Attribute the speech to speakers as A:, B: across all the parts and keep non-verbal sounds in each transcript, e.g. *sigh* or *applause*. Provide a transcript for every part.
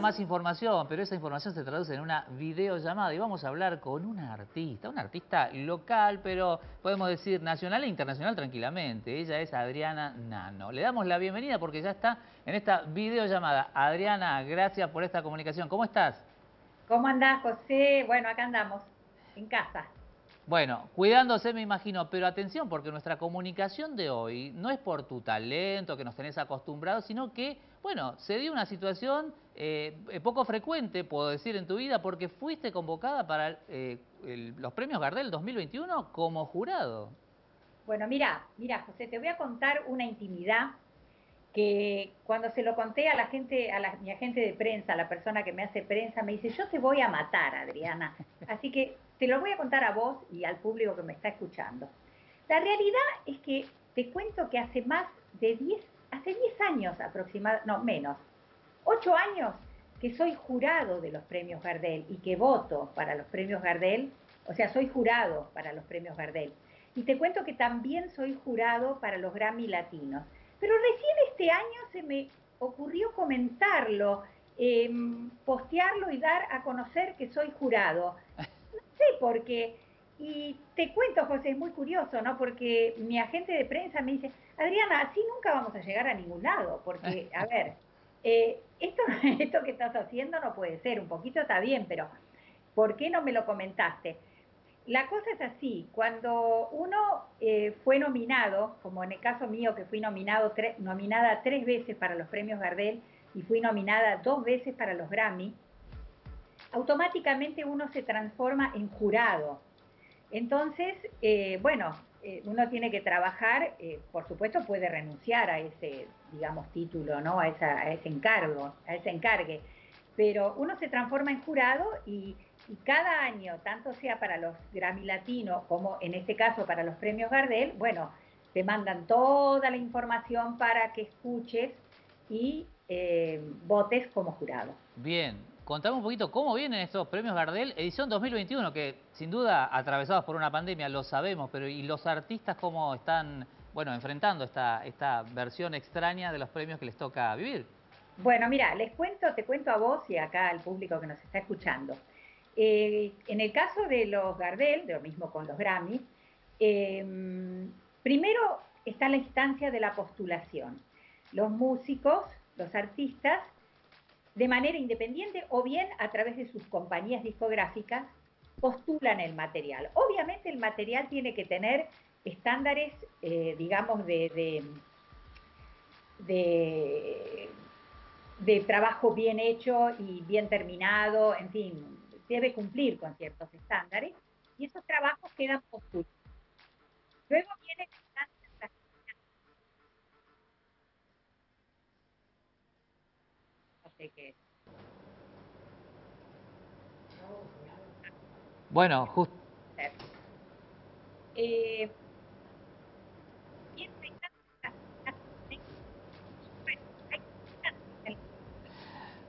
A: más información, pero esa información se traduce en una videollamada y vamos a hablar con una artista, una artista local, pero podemos decir nacional e internacional tranquilamente. Ella es Adriana Nano. Le damos la bienvenida porque ya está en esta videollamada. Adriana, gracias por esta comunicación. ¿Cómo estás?
B: ¿Cómo andás, José? Bueno, acá andamos, en casa.
A: Bueno, cuidándose me imagino, pero atención porque nuestra comunicación de hoy no es por tu talento que nos tenés acostumbrados, sino que, bueno, se dio una situación eh, poco frecuente, puedo decir, en tu vida, porque fuiste convocada para eh, los premios Gardel 2021 como jurado.
B: Bueno, mira, mira, José, te voy a contar una intimidad que cuando se lo conté a la gente, a la, mi agente de prensa, a la persona que me hace prensa, me dice, yo te voy a matar, Adriana. Así que te lo voy a contar a vos y al público que me está escuchando. La realidad es que te cuento que hace más de 10, hace 10 años aproximadamente, no, menos, 8 años que soy jurado de los premios Gardel y que voto para los premios Gardel, o sea, soy jurado para los premios Gardel. Y te cuento que también soy jurado para los Grammy Latinos. Pero recién este año se me ocurrió comentarlo, em, postearlo y dar a conocer que soy jurado. *laughs* No sé por qué. Y te cuento, José, es muy curioso, ¿no? Porque mi agente de prensa me dice, Adriana, así nunca vamos a llegar a ningún lado, porque, *laughs* a ver, eh, esto, *laughs* esto que estás haciendo no puede ser, un poquito está bien, pero ¿por qué no me lo comentaste? La cosa es así, cuando uno eh, fue nominado, como en el caso mío que fui nominado nominada tres veces para los premios Gardel y fui nominada dos veces para los Grammy, automáticamente uno se transforma en jurado. Entonces, eh, bueno, eh, uno tiene que trabajar, por supuesto puede renunciar a ese, digamos, título, ¿no? A, a ese encargo, a ese encargue, pero uno se transforma en jurado y y cada año, tanto sea para los Grammy Latino como en este caso para los premios Gardel, bueno, te mandan toda la información para que escuches y eh, votes como jurado.
A: Bien, contame un poquito cómo vienen estos premios Gardel, edición 2021, que sin duda atravesados por una pandemia, lo sabemos, pero ¿y los artistas cómo están, bueno, enfrentando esta, esta versión extraña de los premios que les toca vivir?
B: Bueno, mira, les cuento, te cuento a vos y acá al público que nos está escuchando. Eh, en el caso de los Gardel, de lo mismo con los Grammy, eh, primero está la instancia de la postulación. Los músicos, los artistas, de manera independiente o bien a través de sus compañías discográficas, postulan el material. Obviamente el material tiene que tener estándares, eh, digamos, de, de trabajo bien hecho y bien terminado, en fin, debe cumplir con ciertos estándares y esos trabajos quedan postulados. Luego viene la
A: Bueno, justo. Eh,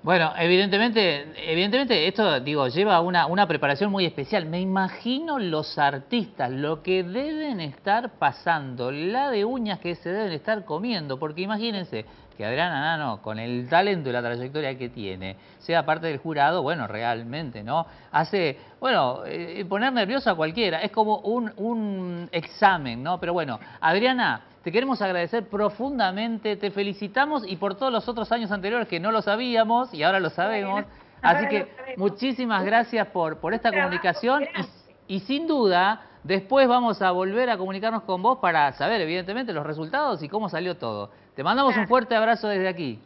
A: Bueno, evidentemente, evidentemente esto, digo, lleva una, una preparación muy especial. Me imagino los artistas, lo que deben estar pasando, la de uñas que se deben estar comiendo, porque imagínense que Adriana Nano, con el talento y la trayectoria que tiene, sea parte del jurado, bueno, realmente, ¿no? Hace, bueno, eh, poner nervioso a cualquiera, es como un, un examen, ¿no? Pero bueno, Adriana, te queremos agradecer profundamente, te felicitamos y por todos los otros años anteriores que no lo sabíamos y ahora lo sabemos. Así que muchísimas gracias por, por esta comunicación y, y sin duda después vamos a volver a comunicarnos con vos para saber evidentemente los resultados y cómo salió todo. Te mandamos un fuerte abrazo desde aquí.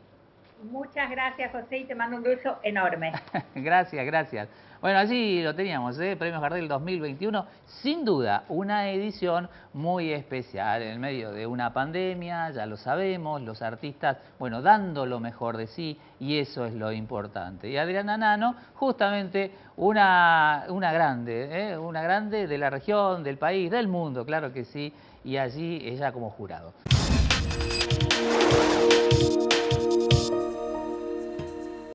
B: Muchas gracias, José, y te mando un beso enorme. *laughs*
A: gracias, gracias. Bueno, así lo teníamos, ¿eh? Premios Gardel 2021. Sin duda, una edición muy especial en medio de una pandemia, ya lo sabemos, los artistas, bueno, dando lo mejor de sí, y eso es lo importante. Y Adriana Nano, justamente una, una grande, ¿eh? una grande de la región, del país, del mundo, claro que sí, y allí ella como jurado.